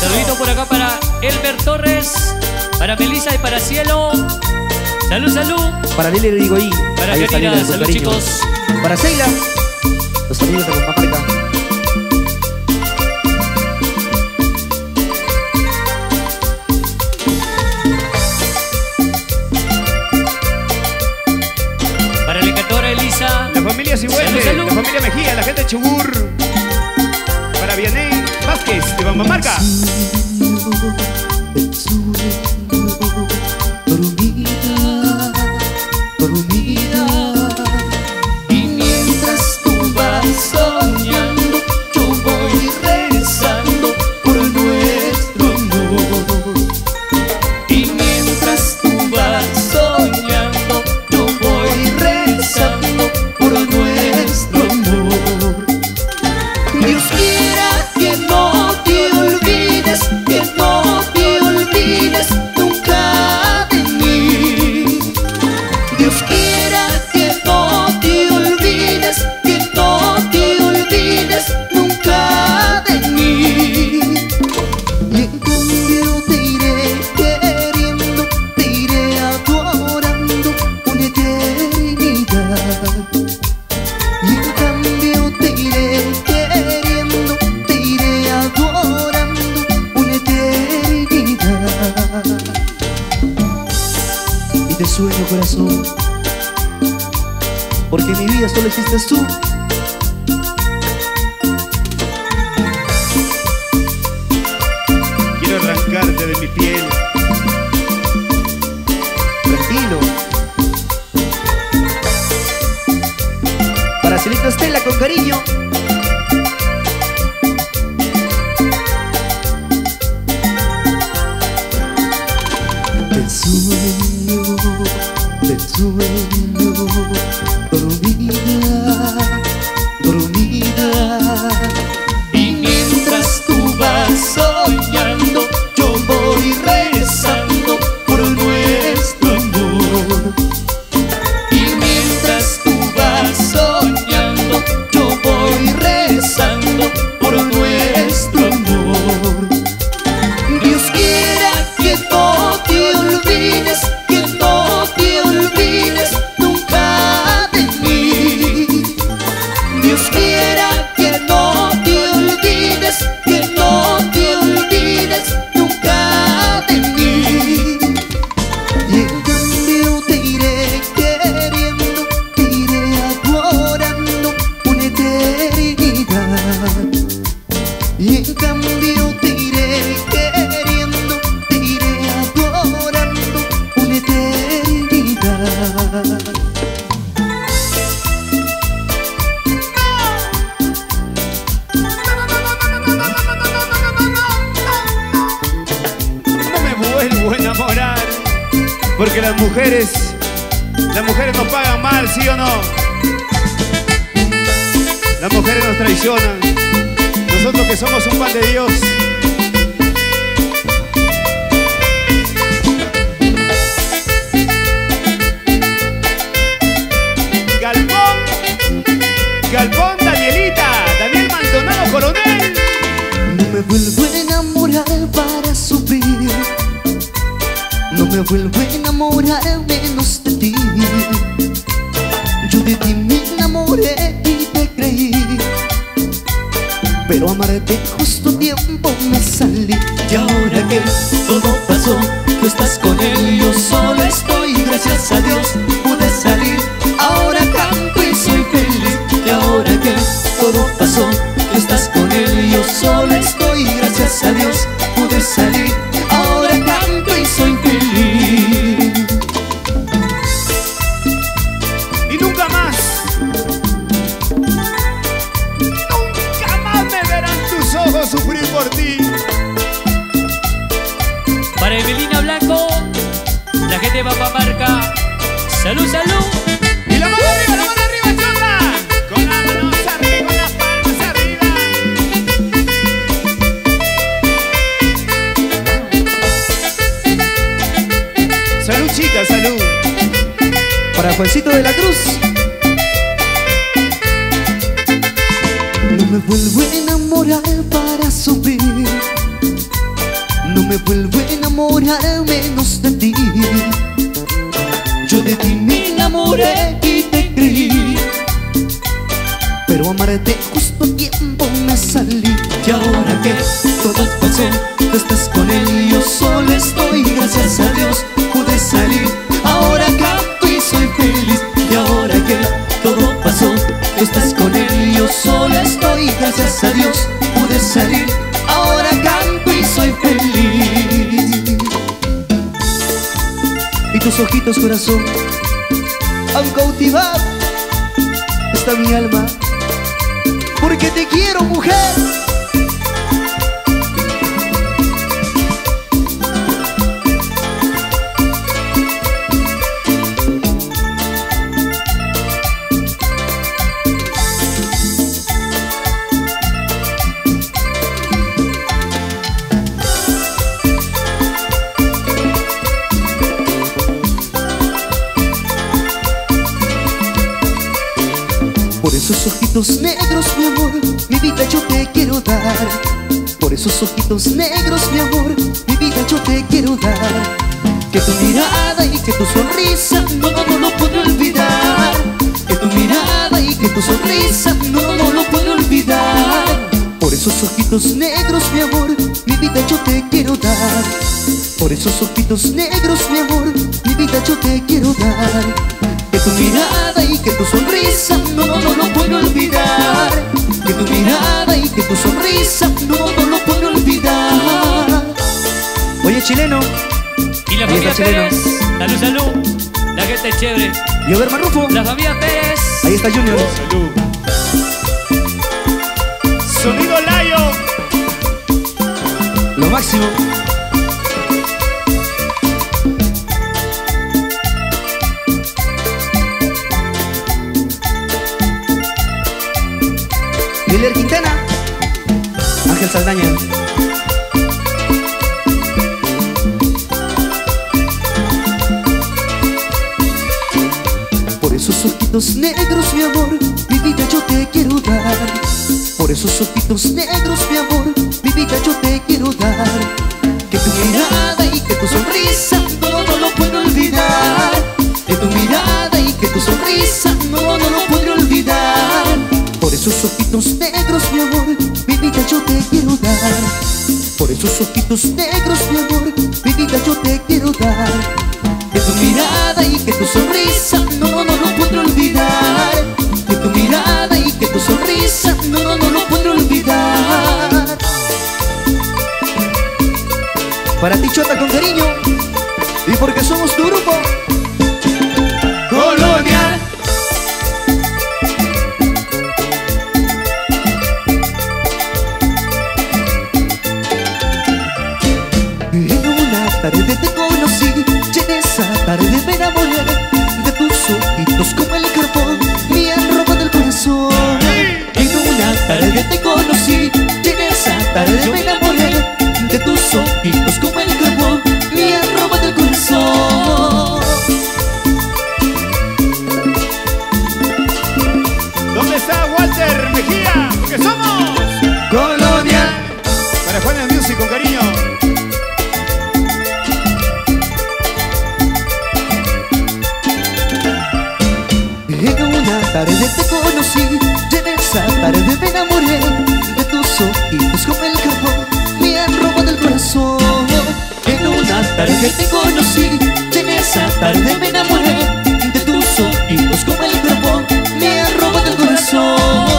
Saludito por acá para Elmer Torres, para Melissa y para Cielo. Salud, salud. Para Lili digo ahí. Para ahí Karina, salud chicos. Para Sheila. Los amigos de Compamarca. Para la cantora Elisa. La familia salud. la familia Mejía, la gente de Chubur. Para Vianey Vázquez de sueño corazón. Porque mi vida solo existes tú. Quiero arrancarte de mi piel. Tranquilo. Para Celita Estela con cariño. Mujeres, las mujeres nos pagan mal, ¿sí o no? Las mujeres nos traicionan. Nosotros que somos un pan de Dios. Vuelvo a enamorar menos de ti. Yo de ti me enamoré y te creí. Pero amarte justo tiempo me salí. Y ahora que todo pasó, tú estás con él, yo solo estoy. Gracias a Dios pude salir. Ahora canto y soy feliz. Y ahora que todo pasó, tú estás con él, yo solo estoy. Gracias a Dios pude salir. De. Salud, salud. Y la mano arriba, la mano arriba, chota. Con las manos arriba, con las palmas arriba. Salud, chicas, salud. Para Juancito de la Cruz. No me vuelvo a enamorar para sufrir. Me vuelvo a enamorar menos de ti Yo de ti me enamoré y te creí. Pero amarte justo tiempo me salí. Y ahora que todo pasó, tú estás con él y yo solo estoy. Gracias a tus ojitos corazón. Han cautivado Esta mi alma. Porque te quiero mujer esos ojitos negros, mi amor, mi vida yo te quiero dar. Por esos ojitos negros, mi amor, mi vida yo te quiero dar. Que tu mirada y que tu sonrisa, no, no, no lo puedo olvidar. Que tu mirada y que tu sonrisa, no, no lo puedo olvidar. Por esos ojitos negros, mi amor, mi vida yo te quiero dar. Por esos ojitos negros, mi amor, mi vida yo te quiero dar. Que tu mirada y que tu sonrisa no, no lo puedo olvidar Que tu mirada y que tu sonrisa no, no lo puedo olvidar Oye chileno Y la familia. Pérez. Salud, salud. La gente es chévere. Y a ver Marrufo La familia Pérez. Ahí está Junior Salud. Sonido Lion. Lo máximo Ángel Saldaña. Por esos ojitos negros, mi amor, mi vida yo te quiero dar. Por esos ojitos negros, mi amor, mi vida yo te quiero dar. Que tu mirada y que tu sonrisa, no, no lo puedo olvidar. Que tu mirada y que tu sonrisa, no, no lo puedo olvidar. Por esos ojitos esos ojitos negros, mi amor, mi vida yo te quiero dar. Que tu mirada y que tu sonrisa, no, no lo puedo olvidar. Que tu mirada y que tu sonrisa, no, no lo puedo olvidar. Para ti chota con cariño Y porque somos tu grupo tarde te conocí y en esa tarde me enamoré De tus ojitos como el carbón, me han robado el corazón. En una tarde te conocí y en esa tarde me enamoré De tus ojitos como el carbón, En una tarde te conocí y en esa tarde me enamoré De tus ojitos como el carbón me han robado el corazón En una tarde te conocí y en esa tarde me enamoré De tus ojitos como el carbón me han robado el corazón